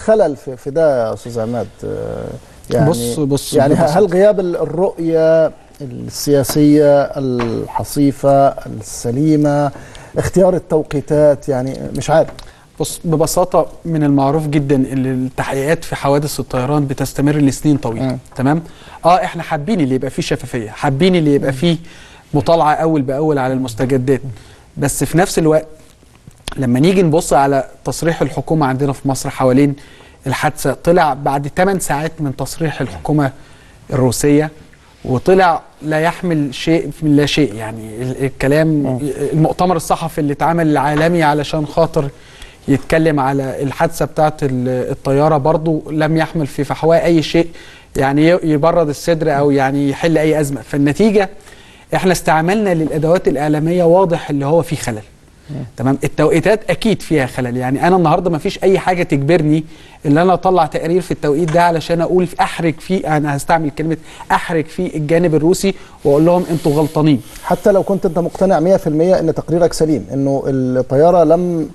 خلل في, في ده يا أستاذ عماد آه، يعني بص- بص يعني ببساطة. هل غياب ال- الرؤية السياسية الحصيفة السليمة اختيار التوقيتات يعني مش عارف بص ببساطة من المعروف جدا إن التحقيقات في حوادث الطيران بتستمر لسنين طويلة مم. تمام آه إحنا حابين اللي يبقى فيه شفافية حابين اللي يبقى فيه مطالعة أول بأول على المستجدات بس في نفس الوقت لما نيجي نبص على تصريح الحكومة عندنا في مصر حوالين الحادثة طلع بعد 8 ساعات من تصريح الحكومة الروسية وطلع لا يحمل شيء من لا شيء. يعني ال- الكلام المؤتمر الصحفي اللي اتعمل العالمي علشان خاطر يتكلم على الحادثة بتاعت ال- الطيارة برضو لم يحمل في فحواه أي شيء يعني يبرد الصدر أو يعني يحل أي أزمة. فالنتيجة إحنا استعملنا للأدوات الإعلامية واضح اللي هو فيه خلل. تمام؟ التوقيتات أكيد فيها خلل. يعني أنا النهارده ما فيش أي حاجة تجبرني إن أنا أطلع تقرير في التوقيت ده علشان أقول أحرج فيه أنا هستعمل كلمة أحرج فيه الجانب الروسي وأقول لهم أنتوا غلطانين. حتى لو كنت أنت مقتنع 100% إن تقريرك سليم إنه الطيارة لم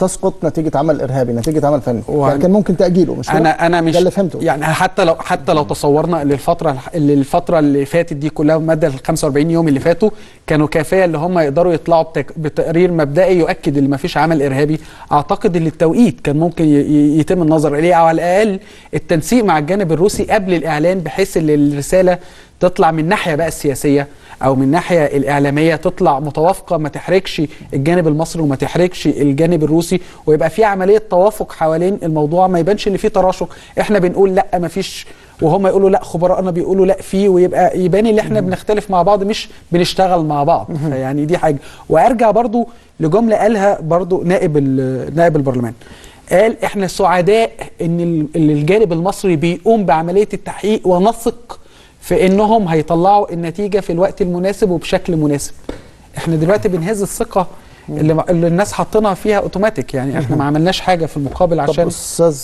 تسقط نتيجة عمل إرهابي نتيجة عمل فني. وأنا- يعني كان ممكن تأجيله مش؟ أنا أنا مش ده اللي فهمته. يعني حتى لو حتى لو تصورنا ان الفترة اللي الفترة اللي فاتت دي كلها مدى ال 45 يوم اللي فاتوا كانوا كافية اللي هم يقدروا يطلعوا بتك- بتقرير مبدئي يؤكد إن ما فيش عمل إرهابي. أعتقد إن التوقيت كان ممكن ي- يتم النظر إليه. أو على الأقل التنسيق مع الجانب الروسي قبل الإعلان بحيث إن الرسالة تطلع من ناحية بقى السياسية. أو من الناحيه الإعلامية تطلع متوافقة ما تحرجش الجانب المصري وما تحرجش الجانب الروسي ويبقى في عملية توافق حوالين الموضوع ما يبانش إن في تراشق. إحنا بنقول لأ ما فيش. وهم يقولوا لأ خبراءنا بيقولوا لأ في ويبقى يبان إن إحنا بنختلف مع بعض مش بنشتغل مع بعض. يعني دي حاجة. وأرجع برضو لجملة قالها برضو نائب نائب البرلمان. قال إحنا سعداء إن الجانب المصري بيقوم بعملية التحقيق ونثق في انهم هيطلعوا النتيجة في الوقت المناسب وبشكل مناسب. إحنا دلوقتي بنهز الثقة اللي, اللي الناس حاطينها فيها اوتوماتيك يعني إحنا ما عملناش حاجة في المقابل طب عشان أستاذ